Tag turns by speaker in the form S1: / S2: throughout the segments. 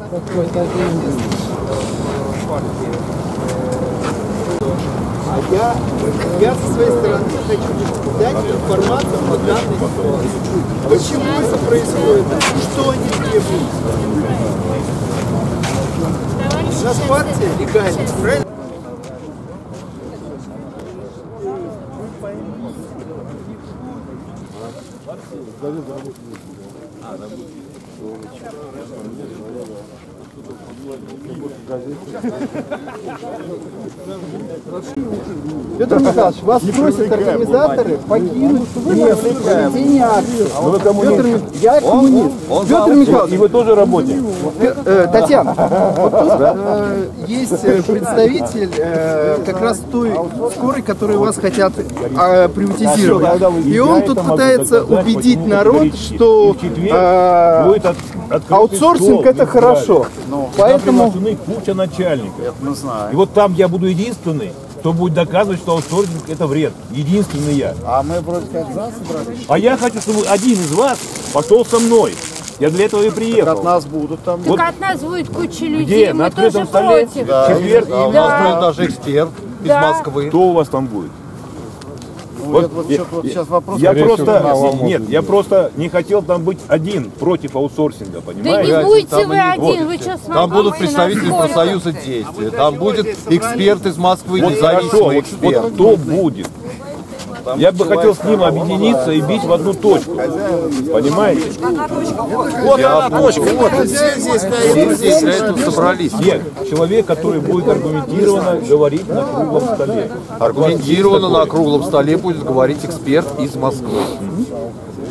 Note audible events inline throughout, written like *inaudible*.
S1: А я, я со своей стороны хочу дать информацию по данной ситуации. Почему это происходит? Что они требуют? У нас партия легальная, правильно? Okay. Петр Михайлович, вас просят организаторы покинуть место проведения акции. Петр Ми- я коммунист. Петр Михайлович,
S2: И вы тоже работник?
S1: Пе- э, Татьяна, вот тут есть э, представитель э, как раз той скорой, которую вас хотят э, приватизировать. И он тут пытается убедить народ, что
S2: открытый
S1: аутсорсинг это хорошо.
S2: Поэтому
S1: Поэтому
S2: куча начальников. И вот там я буду единственный, кто будет доказывать, что аутсорсинг это вред. Единственный я.
S3: А мы вроде как за собрались.
S2: А я хочу, чтобы один из вас пошел со мной. Я для этого и
S3: От
S2: приехал.
S3: нас будут там.
S2: Вот
S4: Так от нас будет куча людей,
S2: где? На
S4: мы тоже
S2: открытом столе?
S4: против.
S3: Да,
S2: четверг.
S3: а у
S4: Да.
S3: нас будет даже эксперт из
S4: Да.
S3: Москвы.
S2: Кто у вас там будет? Вот
S3: вот
S2: я-
S3: вот сейчас вопрос.
S2: Я просто, нет, я просто не хотел там быть один против аутсорсинга,
S4: Да
S2: понимаете?
S4: не будете
S3: там
S4: вы один, вы что смотрите?
S3: Там будут представители профсоюза действия. Там будет эксперт из Москвы,
S2: Вот хорошо,
S3: независимый эксперт.
S2: кто будет? Я бы хотел с ним объединиться и бить в одну точку. Понимаете?
S3: Вот она точка, вот все здесь, здесь для этого собрались.
S2: Нет, человек, который будет аргументированно говорить на круглом столе.
S3: Аргументированно на круглом столе будет говорить эксперт из Москвы.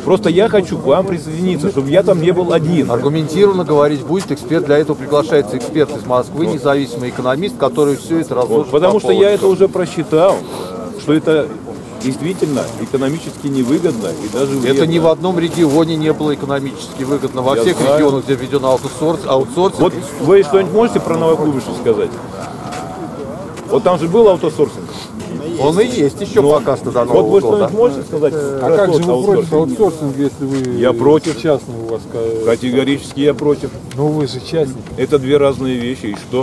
S2: Просто я хочу к вам присоединиться, чтобы я там не был один.
S3: Аргументированно говорить будет эксперт. Для этого приглашается эксперт из Москвы, независимый экономист, который все это разложит.
S2: Вот, потому
S3: по
S2: что я это уже просчитал, что это действительно экономически невыгодно и даже
S3: Это
S2: вредно.
S3: ни в одном регионе не было экономически выгодно. Во
S2: Я
S3: всех
S2: знаю.
S3: регионах, где введен аутсорс, аутсорсинг,
S2: Вот вы что-нибудь можете про Новокуйбышев сказать? Вот там же был аутосорсинг.
S3: он и есть еще
S2: Ну,
S3: пока что до
S2: Вот
S3: Нового
S2: вы
S3: года.
S2: что-нибудь можете сказать?
S5: А как же вы против
S2: аутсорсинг?
S5: аутсорсинга, если вы
S2: Я против.
S5: частный у вас? ка-
S2: Категорически я против.
S5: Ну вы же частник.
S2: Это две разные вещи. И что?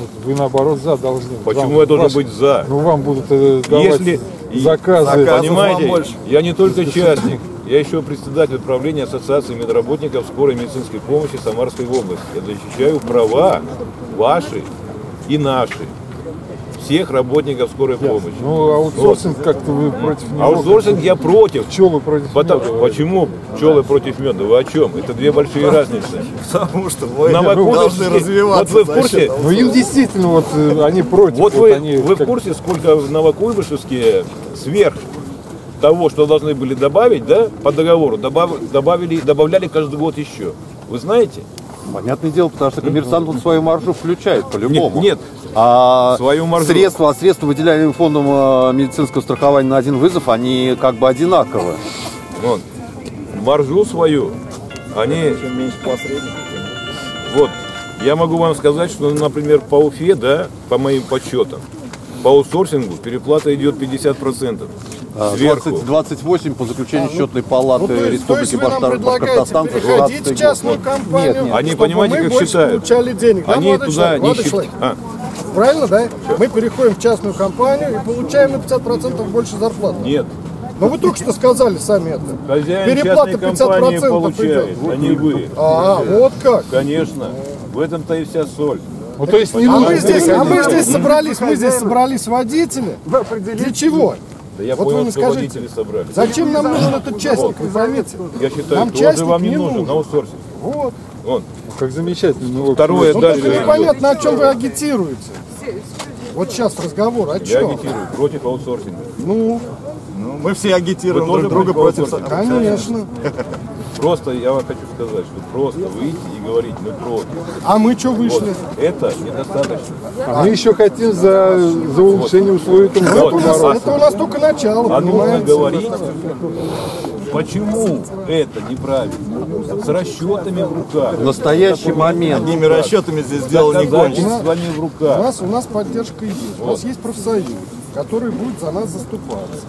S5: Вот Вы наоборот за должны.
S2: Почему
S5: Вам-
S2: я должен
S5: ваш-
S2: быть за?
S5: Ну вам будут э, давать
S2: Если
S5: заказы.
S3: Заказов
S2: Понимаете, я не только частник, я еще председатель правления Ассоциации медработников скорой медицинской помощи Самарской области. Я защищаю права ваши и наши, всех работников скорой помощи.
S5: Ну аутсорсинг как-то вы против него.
S2: Аутсорсинг я против.
S5: Пчелы против
S2: Потому-
S5: меда.
S2: почему пчелы против меда? Вы о чем? Это две большие разницы. *laughs*
S6: Потому что мы
S2: Новокуйбышевский-
S6: должны развиваться.
S2: Вот вы в курсе?
S5: Ну им действительно вот э, они против.
S2: Вот вы,
S5: они
S2: вы в
S5: как-
S2: курсе, сколько в Новокуйбышевске сверх того, что должны были добавить, да, по договору, добав- добавили, добавляли каждый год еще. Вы знаете?
S3: Понятное дело, потому что коммерсант он свою маржу включает по-любому.
S2: Нет, нет.
S3: А
S2: Свою маржу.
S3: средства, а средства, выделяемые фондом э, медицинского страхования на один вызов, они как бы одинаковы.
S2: Вот. Маржу свою, они... Вот. Я могу вам сказать, что, например, по Уфе, да, по моим подсчетам, по аутсорсингу переплата идет 50%.
S3: А,
S2: Сверху.
S3: 20, 28 по заключению счетной палаты
S6: Ну, то есть, то
S3: Республики
S6: нам
S3: Башкортостан
S6: переходить
S3: 16
S6: в частную
S3: год.
S6: компанию,
S2: Нет, нет. Они,
S6: чтобы
S2: понимаете,
S6: мы
S2: как
S6: больше
S2: считают?
S6: получали денег. Да,
S2: Они туда
S6: человек,
S2: не считают.
S6: человек. Правильно, да? Мы переходим в частную компанию и получаем на 50% больше зарплаты.
S2: Нет.
S6: Но вы только что сказали сами это.
S2: Хозяин
S6: Переплата
S2: частной компании
S6: 50%
S2: получает,
S6: идет.
S2: а не вы.
S6: А, вот как.
S2: Конечно. В этом-то и вся соль.
S5: Ну то есть не
S6: А мы здесь, а мы здесь собрались, мы здесь собрались водители. Для чего?
S2: Да я
S6: Вот вы
S2: понял,
S6: мне
S2: что
S6: скажите,
S2: водители собрали.
S6: Зачем нам нужен этот частник, вы заметьте?
S2: Я считаю,
S6: Нам
S2: тоже
S6: частник
S2: вам не
S6: не
S2: нужен,
S6: нужен.
S2: на аутсорсинг.
S6: Вот.
S2: Вон.
S5: Как замечательно. Ну,
S2: Второе,
S6: Ну
S2: дальше
S6: непонятно, о чем вы агитируете. Вот сейчас разговор, о
S2: Я
S6: чем?
S2: агитирую против аутсорсинга.
S6: Ну, Ну, мы все агитируем
S2: Вы
S6: друг друга
S2: против
S6: против...
S2: аутсорсинга?
S6: Конечно. *laughs*
S2: Просто я вам хочу сказать, что просто выйти и говорить, мы против.
S6: А мы что
S2: Вот.
S6: вышли?
S2: Это недостаточно.
S5: А мы еще хотим за, за улучшение условий труда
S2: Вот.
S6: Это у нас только начало,
S2: А нужно
S6: понимаете?
S2: говорить, почему это неправильно. С расчетами в руках.
S3: В настоящий момент
S6: Одними расчетами здесь дело не кончится.
S2: В
S6: У
S2: руках.
S6: нас, у нас поддержка есть. У нас есть профсоюз, который будет за нас заступаться.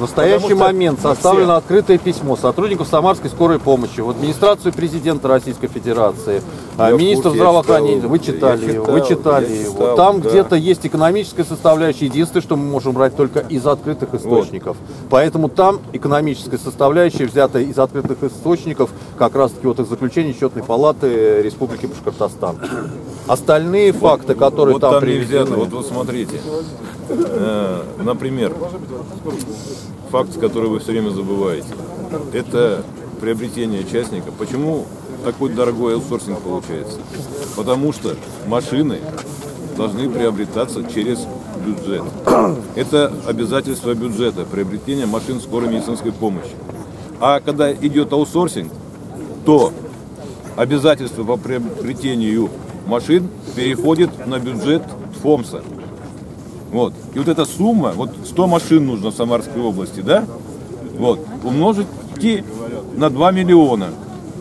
S3: В настоящий
S2: что
S3: момент составлено открытое письмо сотрудников Самарской скорой помощи в администрацию президента Российской Федерации,
S2: Я я
S3: здравоохранения.
S2: читал.
S3: Вы читали его,
S2: читал,
S3: вы читали его.
S2: читал,
S3: Там
S2: да.
S3: где-то есть экономическая составляющая. Единственное, что мы можем брать только из открытых источников. Поэтому там экономическая составляющая взята из открытых источников, как раз таки вот из заключения счетной палаты Республики Башкортостан. Остальные факты, которые
S2: вот
S3: там,
S2: там
S3: приведены.
S2: Вот, вот смотрите. Э, например, факт, который вы все время забываете. Это приобретение частника. Почему такой дорогой аутсорсинг получается? Потому что машины должны приобретаться через бюджет. Это обязательство бюджета, приобретение машин скорой медицинской помощи. А когда идет аутсорсинг, то обязательство по приобретению машин переходит на бюджет ФОМСа. Вот. И вот эта сумма, вот 100 машин нужно в Самарской области, да? Вот. Умножите на 2 миллиона.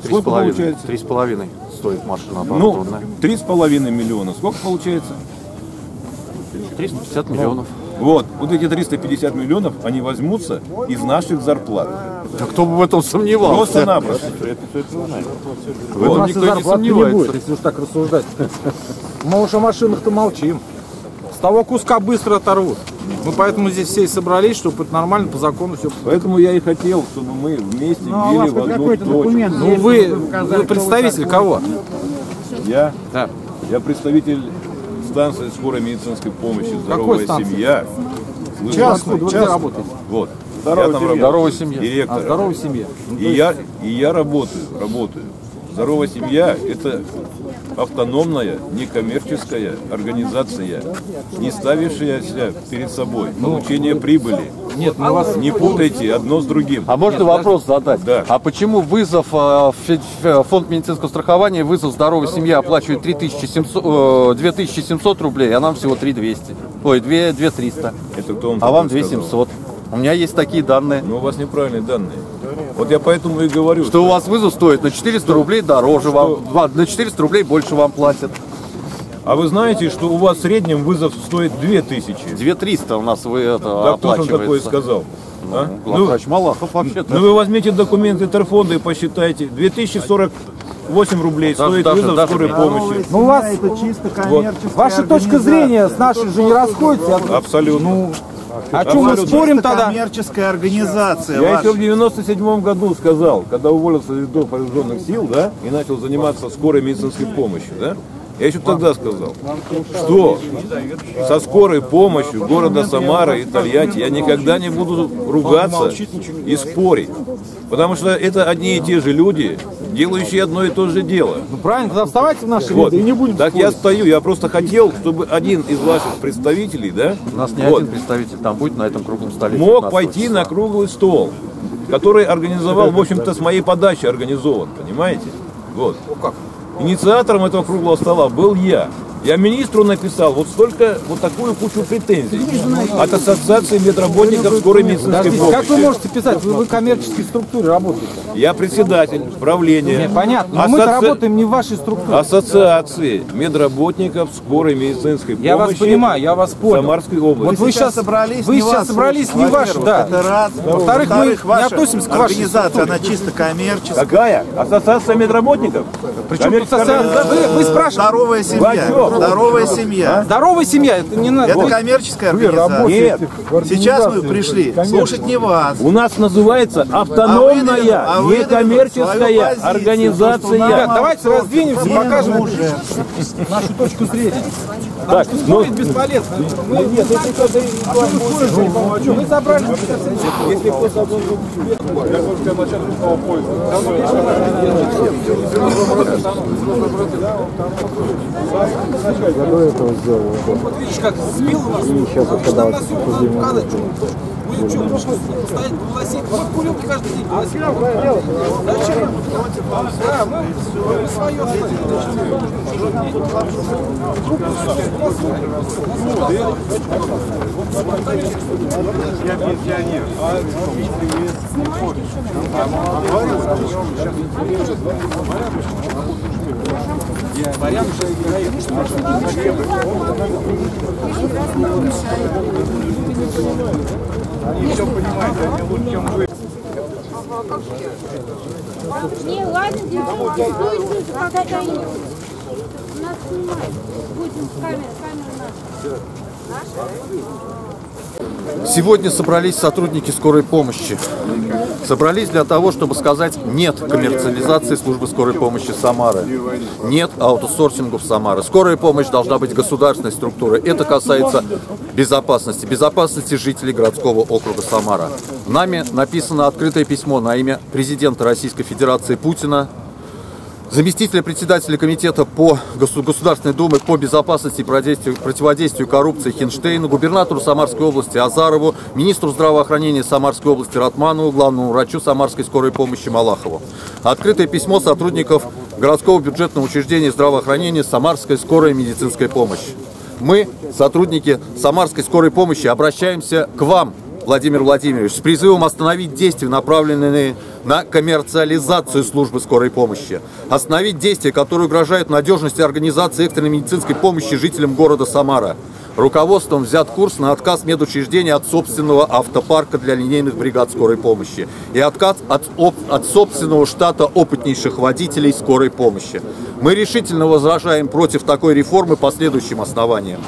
S3: три с
S2: Сколько
S3: половиной-
S2: получается?
S3: три с половиной стоит машина
S2: Ну, три с половиной миллиона. Сколько получается?
S3: 350 миллионов.
S2: Вот. Вот эти 350 миллионов, они возьмутся из наших зарплат.
S3: Да кто бы в этом сомневался?
S2: Просто-напросто.
S3: В этом никто не сомневается.
S4: если уж так рассуждать. Мы уж о машинах-то молчим. С того куска быстро оторвут. Мы поэтому здесь все и собрались, чтобы это нормально по закону все.
S2: Поэтому я и хотел, чтобы мы вместе били в одну точку.
S4: Ну вы, вы представитель кого?
S2: Я,
S4: Да.
S2: я представитель станции скорой медицинской помощи «Здоровая
S4: станции?
S2: семья». Слышите?
S4: Частный, вы где работаете?
S2: Вот. я там работаю.
S3: Здоровая семья.
S2: Директор.
S4: А, здоровая семья.
S2: И я, и я работаю, работаю. Здоровая семья – это автономная, некоммерческая организация, не ставившаяся перед собой получение прибыли.
S4: Нет, мы вас
S2: Не путайте одно с другим.
S3: А можно вопрос задать?
S2: Да.
S3: А почему вызов э, фонд медицинского страхования, вызов здоровой семьи оплачивает 3700, э, 2700 рублей, а нам всего 3200. Ой, 2, 2300.
S2: Это кто вам
S3: А вам
S2: такое сказал?
S3: 2700. У меня есть такие данные.
S2: Но у вас неправильные данные. Вот я поэтому и говорю,
S3: Что у вас вызов стоит на 400 рублей дороже вам, а, на 400 рублей больше вам платят.
S2: А вы знаете, что у вас в среднем вызов стоит 2000?
S3: 2300 у нас вы это
S2: Да кто же такое
S3: оплачивается.
S2: сказал? А? Ну,
S3: Главврач Малахов вообще-то.
S2: ну вы возьмите документы Терфонда и посчитайте. 2048 рублей
S3: Даже-
S2: стоит
S3: даже-
S2: вызов
S3: даже
S2: скорой помощи.
S4: Ну, у вас,
S7: Это чисто коммерческая
S4: ваша точка зрения с нашей же не расходится. Я-
S2: Абсолютно.
S4: Ну, о чем мы спорим тогда?
S7: коммерческая организация.
S2: Я
S7: ваша.
S2: еще в 97 году сказал, когда уволился из рядов вооруженных сил, да, и начал заниматься скорой медицинской помощью, да, я еще тогда сказал, что со скорой помощью города Самара и Тольятти я никогда не буду ругаться и спорить. Потому что это одни и те же люди, делающие одно и то же дело.
S4: Ну, правильно, тогда вставайте в наши
S2: Вот.
S4: ряды и не будем
S2: Так я
S4: спорить.
S2: стою, я просто хотел, чтобы один из ваших представителей, да,
S3: У нас не
S2: вот,
S3: один представитель там будет на этом круглом столе.
S2: мог
S3: 19
S2: пойти
S3: числа.
S2: на круглый стол, который организовал, в общем-то, с моей подачи организован, понимаете? Вот. Инициатором этого круглого стола был я. Я министру написал вот столько, вот такую кучу претензий от Ассоциации медработников скорой медицинской
S4: Подождите, как вы
S2: помощи.
S4: можете писать? Вы, вы в коммерческой структуре работаете.
S2: Я председатель правления
S4: Не, понятно, но мы
S2: Ассоци-
S4: работаем не в вашей структуре.
S2: Ассоциации медработников скорой медицинской помощи
S4: Я вас понимаю, я вас понял.
S2: Самарской области.
S4: Вот вы сейчас
S7: собрались,
S4: вы
S7: не
S4: сейчас собрались не ваши,
S7: во-первых,
S4: да.
S7: Это раз.
S4: Во-вторых, мы не относимся к вашей
S7: организация,
S4: структуре.
S7: она чисто коммерческая.
S2: Какая? Ассоциация медработников?
S4: Причем ассоциация- вы, вы спрашиваете.
S7: Здоровая семья. Здоровая семья.
S4: Здоровая семья, это не надо.
S7: Это коммерческая организация.
S2: Нет.
S7: Сейчас мы пришли слушать не вас.
S2: У нас называется автономная,
S7: А вы свою
S2: некоммерческая
S7: позицию,
S2: организация.
S4: Ребят, давайте раздвинемся,
S7: Не
S4: покажем нашу точку зрения.
S2: Так, ну,
S4: Спорить бесполезно. Мы, мы, мы забрали. Вот видишь, как сбил нас. Сейчас когда нас показать, что Будем что, стоять в полосе. Вот курилки каждый день. Зачем? Да, мы, мы свое
S8: Не, ладно, держите. Стойте, стоим. Нас снимают. Будем с камеры, камера наша.
S3: Сегодня собрались сотрудники скорой помощи. Собрались для того, чтобы сказать нет коммерциализации службы скорой помощи Самары. Нет аутосорсингу в Самары. Скорая помощь должна быть государственной структурой. Это касается безопасности. Безопасности жителей городского округа Самара. Нами написано открытое письмо на имя президента Российской Федерации Путина заместителя председателя комитета по Госу- Государственной Думы по безопасности и противодействию, коррупции Хинштейну, губернатору Самарской области Азарову, министру здравоохранения Самарской области Ратманову, главному врачу Самарской скорой помощи Малахову. Открытое письмо сотрудников городского бюджетного учреждения здравоохранения Самарская скорая медицинская помощь. Мы, сотрудники Самарской скорой помощи, обращаемся к вам, Владимир Владимирович, с призывом остановить действия, направленные на коммерциализацию службы скорой помощи. Остановить действия, которые угрожают надежности организации экстренной медицинской помощи жителям города Самара. Руководством взят курс на отказ медучреждения от собственного автопарка для линейных бригад скорой помощи и отказ от, от собственного штата опытнейших водителей скорой помощи. Мы решительно возражаем против такой реформы по следующим основаниям.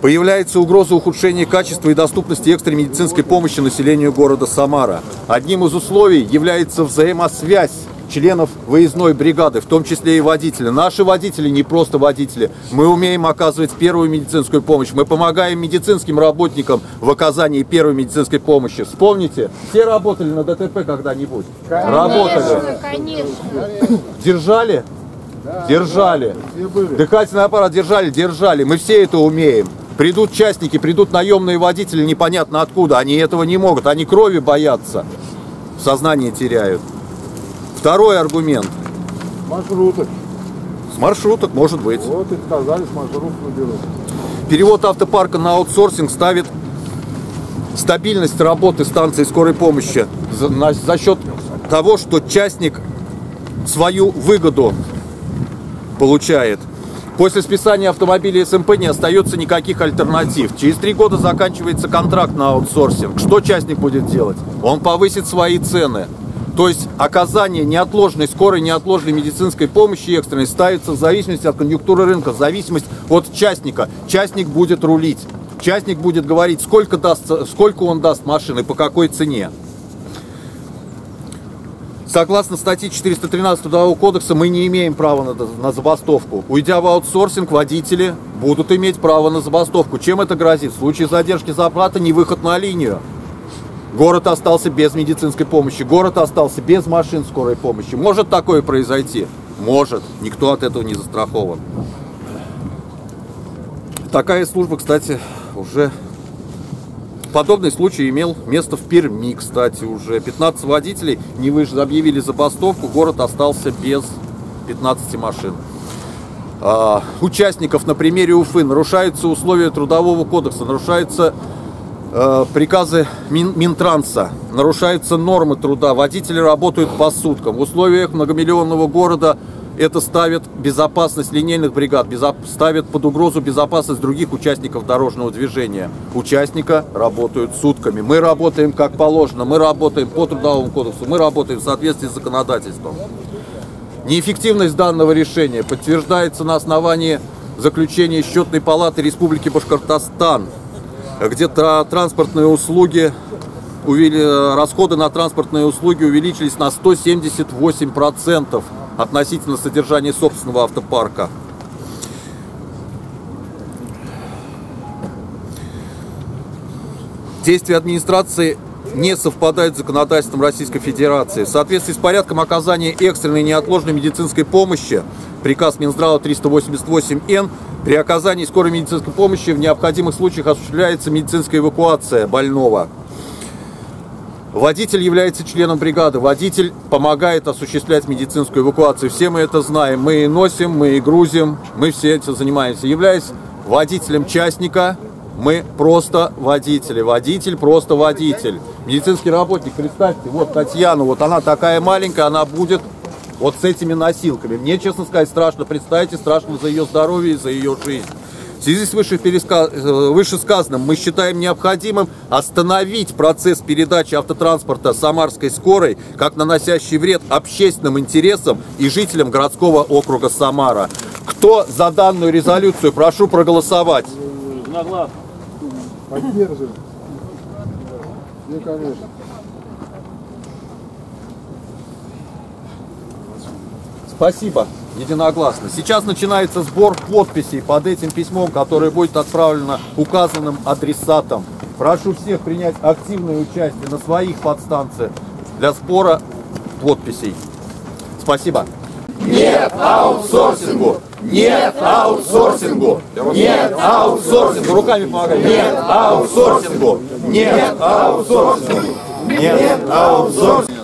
S3: Появляется угроза ухудшения качества и доступности экстренной медицинской помощи населению города Самара. Одним из условий является взаимосвязь членов выездной бригады, в том числе и водителя. Наши водители не просто водители. Мы умеем оказывать первую медицинскую помощь. Мы помогаем медицинским работникам в оказании первой медицинской помощи. Вспомните, все работали на ДТП когда-нибудь? Работали.
S8: Конечно, конечно.
S3: Держали? Держали. Дыхательный аппарат держали? Держали. Мы все это умеем. Придут частники, придут наемные водители непонятно откуда. Они этого не могут. Они крови боятся. Сознание теряют. Второй аргумент.
S5: Маршруток.
S3: С маршруток может быть.
S5: Вот и сказали, с маршруток берут.
S3: Перевод автопарка на аутсорсинг ставит стабильность работы станции скорой помощи за, на- за счет того, что частник свою выгоду получает. После списания автомобиля СМП не остается никаких альтернатив. Через три года заканчивается контракт на аутсорсинг. Что частник будет делать? Он повысит свои цены. То есть оказание неотложной, скорой, неотложной медицинской помощи экстренной ставится в зависимости от конъюнктуры рынка, в зависимости от частника. Частник будет рулить. Частник будет говорить, сколько, даст, сколько он даст машины, по какой цене. Согласно статье 413 Трудового кодекса, мы не имеем права на, на забастовку. Уйдя в аутсорсинг, водители будут иметь право на забастовку. Чем это грозит? В случае задержки зарплаты не выход на линию. Город остался без медицинской помощи, город остался без машин скорой помощи. Может такое произойти? Может. Никто от этого не застрахован. Такая служба, кстати, уже Подобный случай имел место в Перми, кстати, уже 15 водителей не выш... объявили забастовку, город остался без 15 машин. А, участников на примере Уфы нарушаются условия трудового кодекса, нарушаются э, приказы Мин- Минтранса, нарушаются нормы труда, водители работают по суткам. В условиях многомиллионного города это ставит безопасность линейных бригад, ставит под угрозу безопасность других участников дорожного движения. Участника работают сутками. Мы работаем как положено, мы работаем по трудовому кодексу, мы работаем в соответствии с законодательством. Неэффективность данного решения подтверждается на основании заключения Счетной палаты Республики Башкортостан, где тра- транспортные услуги, расходы на транспортные услуги увеличились на 178% относительно содержания собственного автопарка. Действия администрации не совпадают с законодательством Российской Федерации. В соответствии с порядком оказания экстренной неотложной медицинской помощи, приказ Минздрава 388-Н, при оказании скорой медицинской помощи в необходимых случаях осуществляется медицинская эвакуация больного. Водитель является членом бригады. Водитель помогает осуществлять медицинскую эвакуацию. Все мы это знаем. Мы и носим, мы и грузим, мы все этим занимаемся. Являясь водителем частника, мы просто водители. Водитель просто водитель. Медицинский работник, представьте, вот Татьяна, вот она такая маленькая, она будет вот с этими носилками. Мне, честно сказать, страшно представить и страшно за ее здоровье и за ее жизнь. В связи с э, вышесказанным мы считаем необходимым остановить процесс передачи автотранспорта Самарской скорой, как наносящий вред общественным интересам и жителям городского округа Самара. Кто за данную резолюцию, прошу проголосовать.
S5: Поддерживаем. Ну, конечно.
S3: Спасибо. Единогласно. Сейчас начинается сбор подписей под этим письмом, которое будет отправлено указанным адресатам. Прошу всех принять активное участие на своих подстанциях для сбора подписей. Спасибо. Нет аутсорсингу! Нет аутсорсингу! Нет аутсорсингу! Руками помогай! Нет аутсорсингу! Нет аутсорсингу! Нет аутсорсингу!